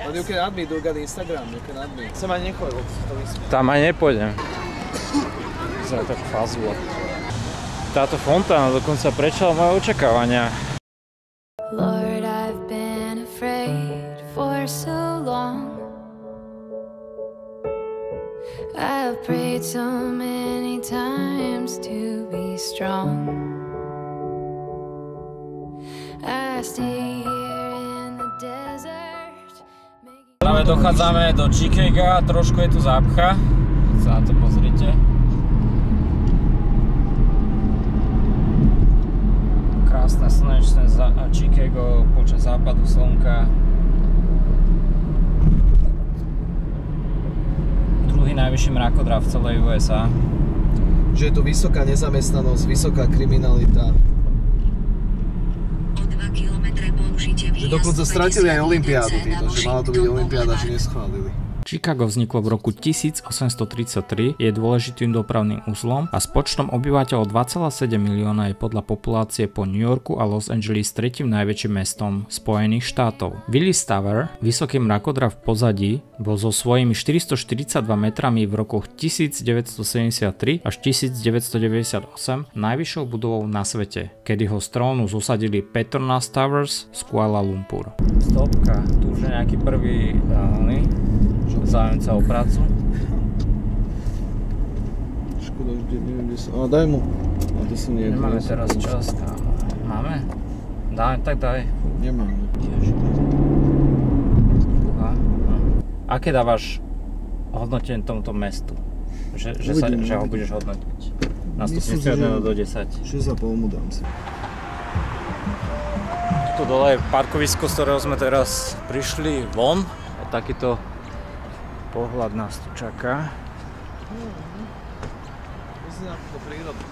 But you can add me, do got Instagram, you can add me. Sem ani nechoj, lebo to vysmie. Tam aj nepôjdem. Vyzerá tak fazulo. Táto fontána dokonca prečala moje očakávania. Lord, I've been afraid for so long. I've prayed so many times to be strong. I stay Práve dochádzame do Chicaga, trošku je tu zápcha. Sa na to pozrite. Krásne slnečné Chicago počas západu slnka. Druhý najvyšší mrakodrap v celej USA. Že je tu vysoká nezamestnanosť, vysoká kriminalita. O 2 km použite Že dokonca stratili aj Olympiádu títo, že mala to byť Olympiáda, že neschválili. Chicago vzniklo v roku 1833, je dôležitým dopravným uzlom a s počtom obyvateľov 2,7 milióna je podľa populácie po New Yorku a Los Angeles tretím najväčším mestom Spojených štátov. Willis Tower, vysoký mrakodrap v pozadí, bol so svojimi 442 metrami v rokoch 1973 až 1998 najvyššou budovou na svete, kedy ho z trónu zosadili Petronas Towers z Kuala Lumpur. Stopka, tu už je nejaký prvý zájemca o prácu. Škoda, že neviem, kde som... A daj mu. A to si nie. Nemáme teraz čas, kámo. Máme? Daj, tak daj. Nemám. Fúha. Hm. Aké dávaš hodnotenie tomuto mestu? Že, že, sa, že ho budeš hodnotiť? Na stupnici si, od že- 1 do 10. 6,5 mu dám si. Tu dole je parkovisko, z ktorého sme teraz prišli von. A takýto pohľad nás tu čaká. Pozri na túto prírodu.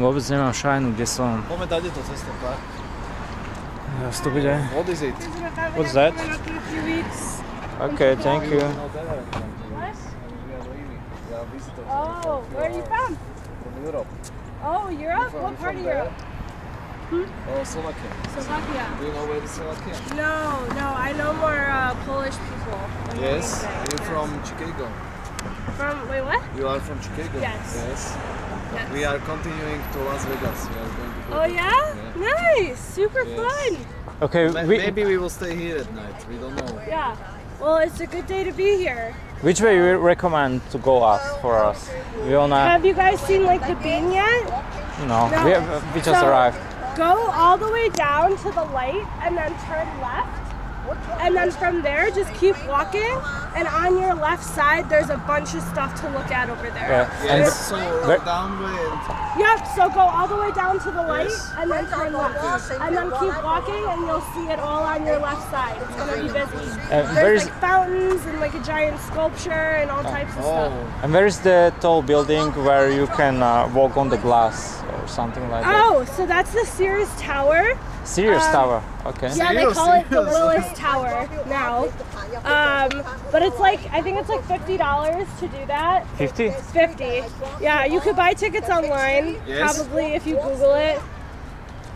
Vôbec nemám šajnu, kde som. Poďme dať to cesta, tak? Jas tu bude. What is it? What's that? Okay, thank you. Oh, where are you from? from Europe. Oh, Europe? What part of there? Europe? Oh, Slovakia. Slovakia. Do you know where is Slovakia? No, no, I know more uh, Polish people. Yes. anything. You're from Chicago. From wait, what? You are from Chicago? Yes. Yes. Yes. We are continuing to Las Vegas. We are going to go Oh to- yeah? Nice, super Yes. fun. Okay, Ma- we, Maybe we will stay here at night. We don't know. Yeah. Well, it's a good day to be here. which way you recommend to go us for us? We wanna Have you guys seen like the bean yet? no, No. we, we just So- arrived. Go all the way down to the light and then turn left. And then from there, just keep walking. And on your left side, there's a bunch of stuff to look at over there. Yeah. And Yes. So Where- down Yep, so go all the way down to the light Yes. and then turn left. And then keep walking and you'll see it all on your left side. It's gonna be busy. Uh, There's like fountains and like a giant sculpture and all types of stuff. oh, And where is the tall building where you can uh, walk on the glass or something like that? Oh, so that's the Sears Tower. Sirius um, Tower. Okay. Yeah, they Serious? call it the Willis Tower now. Um, but it's like I think it's like fifty dollars to do that. 50? Fifty. Yeah, you could buy tickets online. Yes. Probably if you Google it.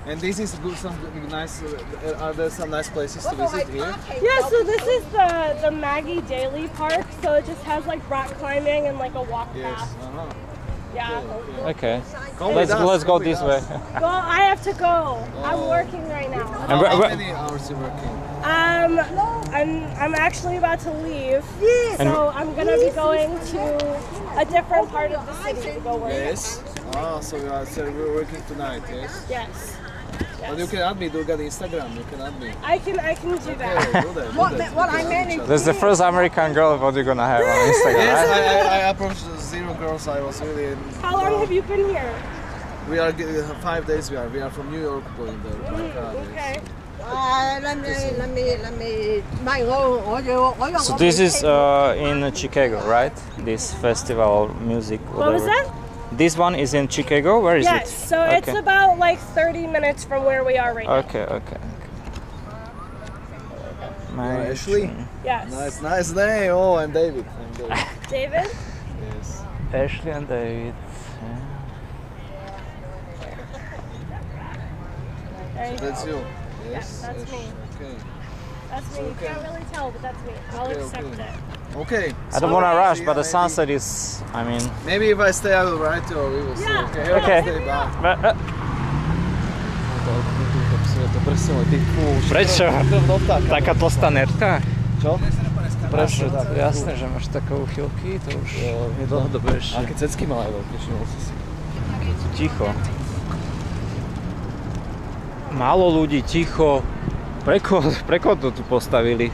and this is good. Some good, nice. Uh, are there some nice places to visit here? Yeah, so this is the the Maggie Daily Park. So it just has like rock climbing and like a walk Yes. path. Uh-huh. Yeah. Okay. Come Let's us, let's go come this way. Well, I have to go. I'm working right now. And How, where- how where- many hours you working? Um, I'm I'm actually about to leave. And- So I'm gonna be going to a different part of the city to go work. Yes. Ah, so you are so we're working tonight. Yes. Yes. But you can add me. Do got Instagram. You can add me. I can I can do Okay, that. do that. What, what I managed. That's the first American girl what you're gonna have on Instagram, Yes, right? I, I, I approached zero girls. I was really. In, How long uh, have you been here? We are uh, five days. We are. We are from New York going there. Mm, uh, okay. Uh, let me, let me, let me. So this is uh, in Chicago, right? This festival music. Whatever. What was that? This one is in Chicago. Where is yes, it? Yes, so okay. it's about like 30 minutes from where we are right okay, now. Okay, okay. Nice. Ashley. Yes. Nice, nice name. Oh, I'm David. I'm David. David yes. Ashley and David. There you. That's you. Yes. that's Ash- me. Okay. That's me. You can't really tell, but that's me. I'll Okay, accept okay. it. Okay. I don't wanna rush, but the maybe- sunset is, I mean... Maybe if I stay, I will write to her. We will see. Yeah. Okay. Okay. Stay, bye. Be- e, To prsilo, ty fú, Prečo? Taká tlstá nerka? Čo? Prečo? tak, Jasné, že máš takové uchylky, to už Jo, je dlhodobo ešte. Aké cecky má aj veľké, všimol si si. Ticho. Málo ľudí, ticho. Pre koho, pre koho to tu postavili?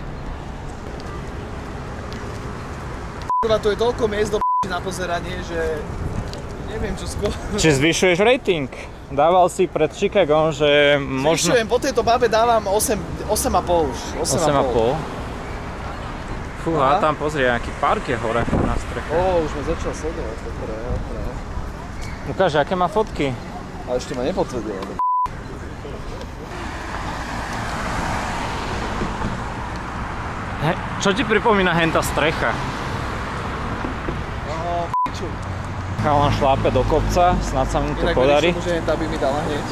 Kurva, tu je toľko miest do na pozeranie, že neviem čo skôr. Či zvyšuješ rating? Dával si pred Chicagom, že možno... Zvyšujem, po tejto babe dávam 8, 8,5 už. 8,5. 8,5. Fúha, tam pozri, aký park je hore na streche. Ó, už ma začal sledovať, dobre, dobre. Ukáž, aké má fotky. Ale ešte ma nepotvrdil. do p***. He, čo ti pripomína henta strecha? No, p***ču. Chalan šlápe do kopca, snad sa mu to Inak podarí. verím, že henta by mi dala hneď.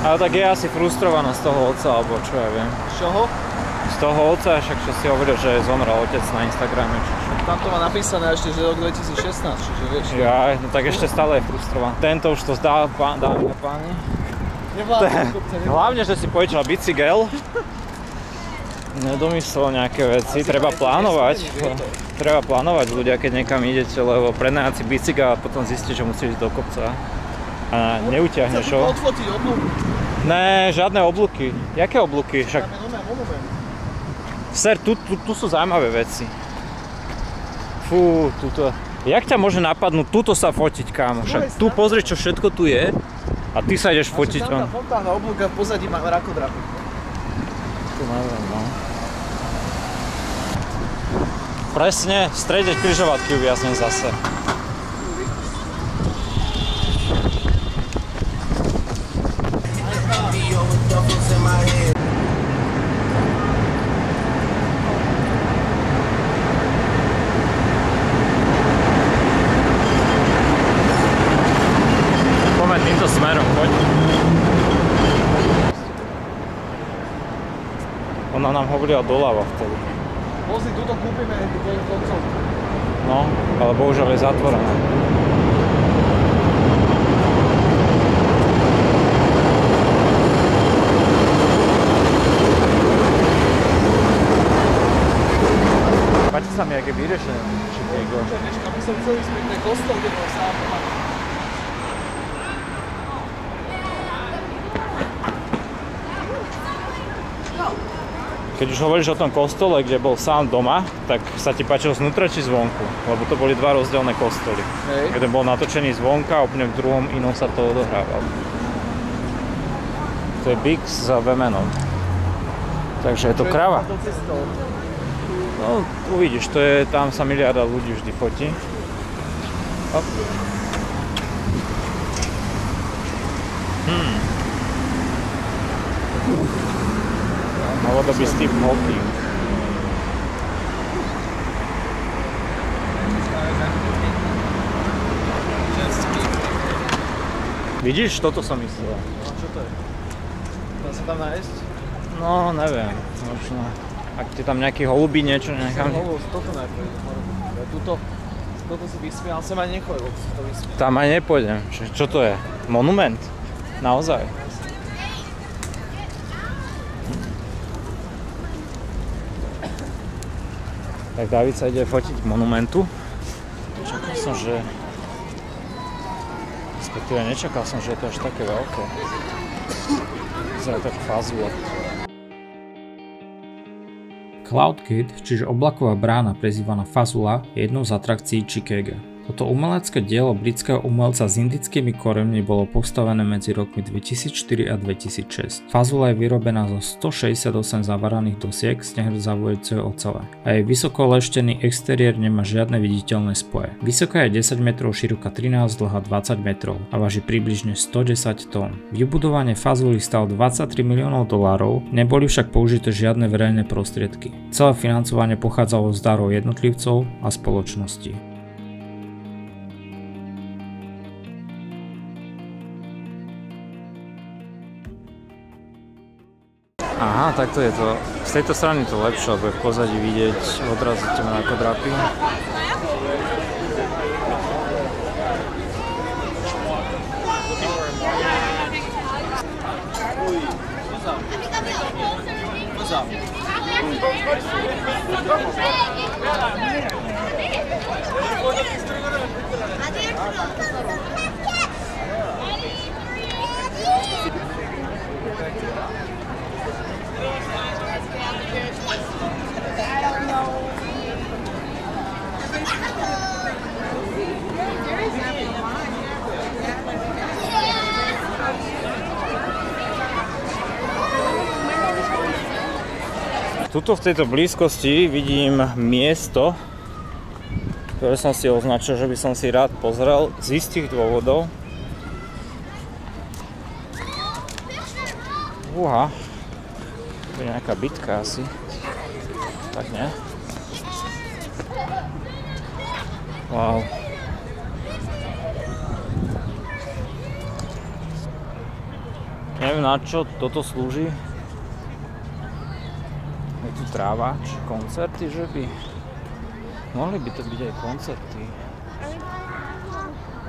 Ale tak je asi frustrovaná z toho otca, alebo čo ja viem. Z čoho? Z toho otca, však čo si hovoril, že zomrel otec na Instagrame, či čo. Tam to má napísané ešte, že rok 2016, čiže vieš. Ja, no tak ešte stále je frustrovaný. Tento už to zdá, pán, dámy a páni. Hlavne, že si požičal bicykel. Nedomyslel nejaké veci, treba plánovať. Treba plánovať ľudia, keď niekam idete, lebo prenajať si bicykel a potom zistiť, že musíš ísť do kopca. A neutiahneš ho. oblúk. Ne, žiadne oblúky. Jaké oblúky? Však, Tam je nové monument. Ser, tu, tu, tu sú zaujímavé veci. Fú, tuto. Jak ťa môže napadnúť tuto sa fotiť, kámo? Však tu pozri, čo všetko tu je. A ty sa ideš fotiť. Tam tá on- fontána oblúka v pozadí má rakodrapu. Tu neviem, no. Presne, v strede križovatky uviaznem zase. Ona nám hovorila doľava vtedy. Pozri, tuto kúpime tých koncov. No, ale bohužiaľ je zatvorená. Páči sa mi, aké vyriešené Chicago. Čo, vieš, kam by som chcel ísť ten kostol, kde bol sám Keď už hovoríš o tom kostole, kde bol sám doma, tak sa ti páčilo znútra či zvonku? Lebo to boli dva rozdielne kostoly. Hej. Jeden bol natočený zvonka a úplne v druhom inom sa to odohrávalo. To je Bix za Vemenom. Takže je to krava. No, uvidíš, to je, tam sa miliarda ľudí vždy fotí. Hop. Hmm. Byť Steve Hawking. Vidíš, toto som myslel. No, čo to je? Dá sa tam nájsť? No, neviem, možno. Ak ti tam nejaký holubí niečo nechám. No, toto najprv. Tuto, toto si vysmial, sem aj si to vysmial. Tam aj nepôjdem. Čo to je? Monument? Naozaj? Tak David sa ide fotiť monumentu. Čakal som, že... Respektíve nečakal som, že je to až také veľké. Vyzerá tak fazula. CloudKit, čiže oblaková brána prezývaná Fazula, je jednou z atrakcií Chicaga. Toto umelecké dielo britského umelca s indickými koreňmi bolo postavené medzi rokmi 2004 a 2006. Fazula je vyrobená zo 168 zavaraných dosiek z nehrdzavujúceho ocele a jej vysoko leštený exteriér nemá žiadne viditeľné spoje. Vysoká je 10 metrov, široká 13, dlhá 20 metrov a váži približne 110 tón. Vybudovanie Fazuly stalo 23 miliónov dolárov, neboli však použité žiadne verejné prostriedky. Celé financovanie pochádzalo z darov jednotlivcov a spoločností. Aha, takto je to. Z tejto strany to lepšie, lebo je v pozadí vidieť odrazu temná ako drapy. Tuto v tejto blízkosti vidím miesto, ktoré som si označil, že by som si rád pozrel z istých dôvodov. Uha, to je nejaká bitka asi. Tak nie? Wow. Neviem na čo toto slúži. Tu tráva, či koncerty, že by... Mohli by to byť aj koncerty.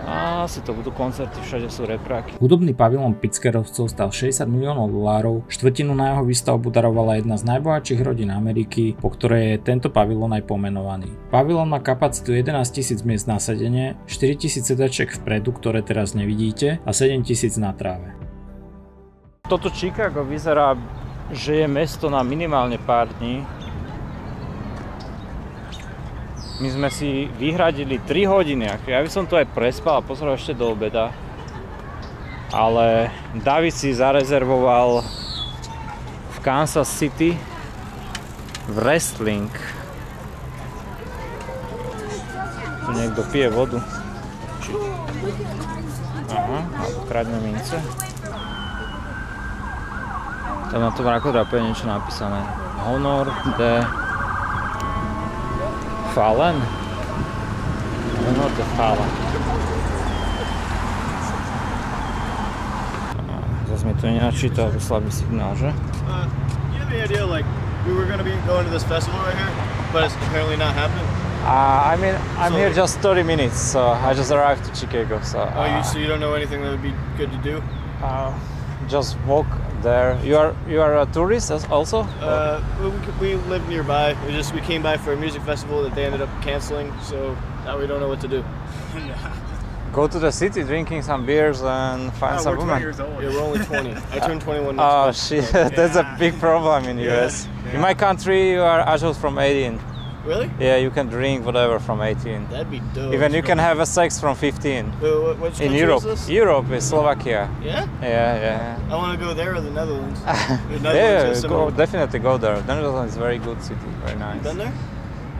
Asi to budú koncerty, všade sú repráky. Hudobný pavilon Pickerovcov stal 60 miliónov dolárov, štvrtinu na jeho výstavbu darovala jedna z najbohatších rodín Ameriky, po ktorej je tento pavilon aj pomenovaný. Pavilon má kapacitu 11 000 miest na sedenie, 4 000 sedačiek vpredu, ktoré teraz nevidíte, a 7 000 na tráve. Toto Chicago vyzerá, že je mesto na minimálne pár dní, my sme si vyhradili 3 hodiny, ja by som to aj prespal a pozrel ešte do obeda. Ale David si zarezervoval v Kansas City wrestling. Tu niekto pije vodu. Aha, kradne mince. Tam na tom rakodrape je niečo napísané. Honor de Fallen? Honor de Fallen. Zase mi to nenačíta, to slabý signál, že? Uh, you have any idea, like, we were gonna be going to this festival right here, but it's apparently not happening? Uh, I mean, I'm So- here just 30 minutes, so I just arrived to Chicago, so Oh, you, uh, so you don't know anything that would be good to do? uh, just walk there. You are you are a tourist as- also? Uh, we, we live nearby. We just we came by for a music festival that they ended up canceling, so now we don't know what to do. Go to the city, drinking some beers and find some women. Yeah, we're only 20. I turned 21 next Oh month. shit, that's a big problem in Yeah. US. In my country, you are adult from 18. Really? Yeah, you can drink whatever from 18. That'd be dope. Even you can have a sex from 15. Uh, what, which In Europe, is this? Europe is Slovakia. Yeah? Yeah, yeah. I want to go there or the Netherlands. The Netherlands Yeah, go, definitely go there. Netherlands is a very good city, very nice. Been there?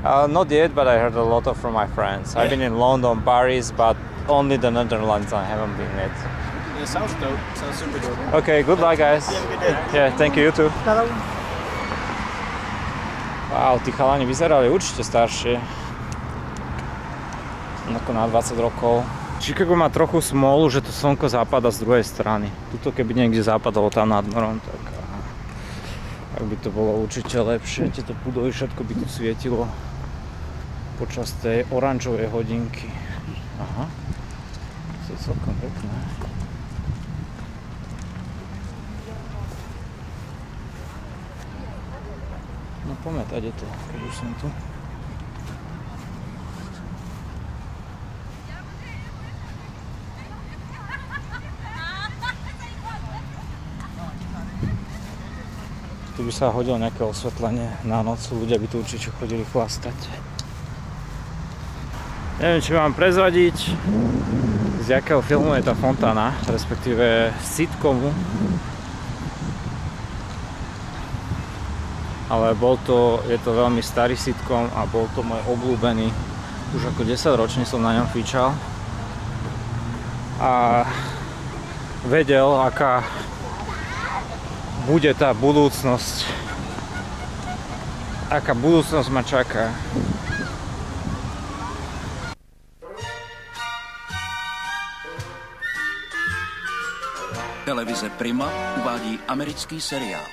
Uh, not yet, but I heard a lot of from my friends. I've been in London, Paris, but only the Netherlands I haven't been yet. Yeah, sounds dope. Sounds super dope. Okay, good luck guys. Yeah, have a good day. Yeah, thank you, you too. Wow, tí chalani vyzerali určite staršie. Ako na 20 rokov. Chicago má trochu smolu, že to slnko zapada z druhej strany. Tuto keby niekde zapadalo tam nad morom, tak, tak by to bolo určite lepšie. Tieto budovy všetko by tu svietilo počas tej oranžovej hodinky. Aha, to je celkom pekné. Poďme tady to, keď už som tu. Tu by sa hodilo nejaké osvetlenie na noc, ľudia by tu určite chodili chlastať. Neviem, či vám prezradiť, z jakého filmu je tá fontána, respektíve z sitcomu. Ale bol to, je to veľmi starý sitcom a bol to môj obľúbený. Už ako 10 ročne som na ňom fičal. A vedel, aká bude tá budúcnosť. Aká budúcnosť ma čaká. Televize Prima uvádí americký seriál.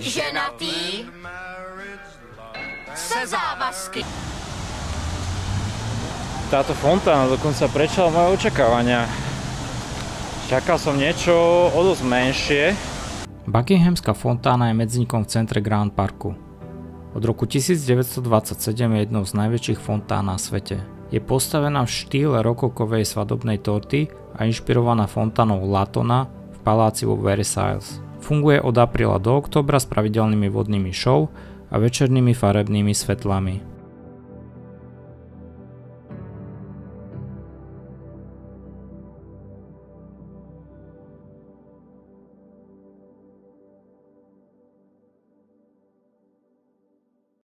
Ženatý, se závazky. Táto fontána dokonca prečala moje očakávania. Čakal som niečo o dosť menšie. Buckinghamská fontána je medzníkom v centre Grand Parku. Od roku 1927 je jednou z najväčších fontán na svete. Je postavená v štýle rokokovej svadobnej torty a inšpirovaná fontánou Latona v paláci vo Versailles. Funguje od apríla do oktobra s pravidelnými vodnými show a večernými farebnými svetlami.